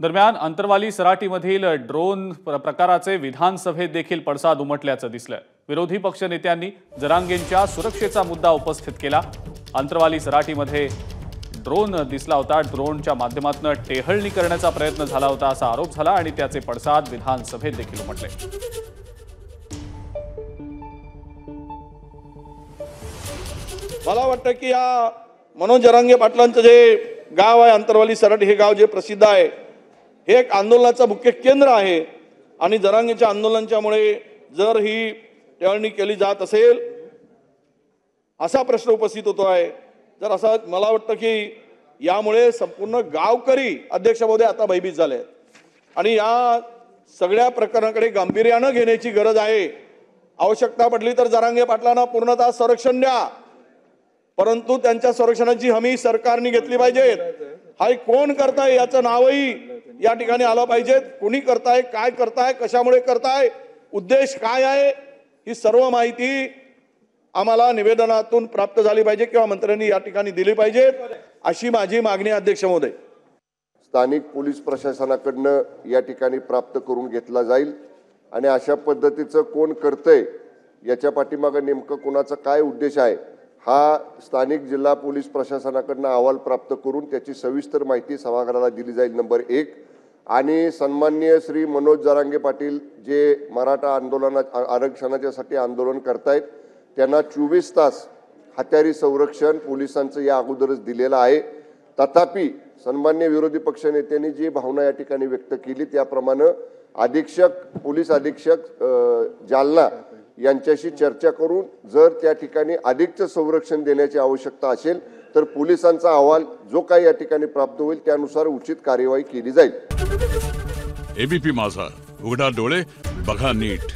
दरम्यान अंतरवाली सराटीमधील ड्रोन प्र- प्रकाराचे विधानसभेत देखील पडसाद उमटल्याचं दिसलं विरोधी पक्षनेत्यांनी जरांगेंच्या सुरक्षेचा मुद्दा उपस्थित केला. अंतरवाली सराटीमध्ये ड्रोन दिसला होता. ड्रोनच्या माध्यमातून टेहळणी करण्याचा प्रयत्न झाला होता असा आरोप झाला आणि त्याचे पडसाद विधानसभेत देखील उमटले. मला वाटतं की या मनोज जरांगे पाटलांचं जे गाव आहे अंतरवाली सराटी हे गाव जे प्रसिद्ध आहे हे एक आंदोलनाचं मुख्य केंद्र आहे. आणि जरांगेच्या आंदोलनाच्यामुळे जर ही टेळणी केली जात असेल असा प्रश्न उपस्थित होतो आहे. जर असा मला वाटतं की यामुळे संपूर्ण गावकरी अध्यक्षपदे आता भयभीत झाले आणि या सगळ्या प्रकरणाकडे गांभीर्यानं घेण्याची गरज आहे. आवश्यकता पडली तर जरांगे पाटलांना पूर्णतः संरक्षण द्या. परंतु त्यांच्या संरक्षणाची हमी सरकारने घेतली पाहिजे. हा कोण करताय याचं नावही या ठिकाणी आलं पाहिजेत. कोणी करताय काय करताय कशामुळे करताय उद्देश काय आहे ही सर्व माहिती आम्हाला निवेदनातून प्राप्त झाली पाहिजे किंवा मंत्र्यांनी या ठिकाणी दिली पाहिजे अशी माझी मागणी अध्यक्ष महोदय. स्थानिक पोलीस प्रशासनाकडनं या ठिकाणी प्राप्त करून घेतला जाईल. आणि अशा पद्धतीचं कोण करतंय याच्या पाठीमागं नेमकं कोणाचा काय उद्देश आहे हा स्थानिक जिल्हा पोलीस प्रशासनाकडनं अहवाल प्राप्त करून त्याची सविस्तर माहिती सभागृहाला दिली जाईल. नंबर एक. आणि सन्माननीय श्री मनोज जरांगे पाटील जे मराठा आंदोलना आरक्षणाच्यासाठी आंदोलन करतायत त्यांना चोवीस तास हत्यारी संरक्षण पोलिसांचं या अगोदरच दिलेलं आहे. तथापि सन्मान्य विरोधी पक्षनेत्यांनी जी भावना या ठिकाणी व्यक्त केली त्याप्रमाणे अधीक्षक पोलीस अधीक्षक जालना यांच्याशी चर्चा करून जर त्या ठिकाणी अधिकचं संरक्षण देण्याची आवश्यकता असेल तर पोलिसांचा अहवाल जो काही या ठिकाणी प्राप्त होईल त्यानुसार उचित कार्यवाही केली जाईल. एबीपी माझा उघडा डोळे बघा नीट.